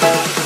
Bye.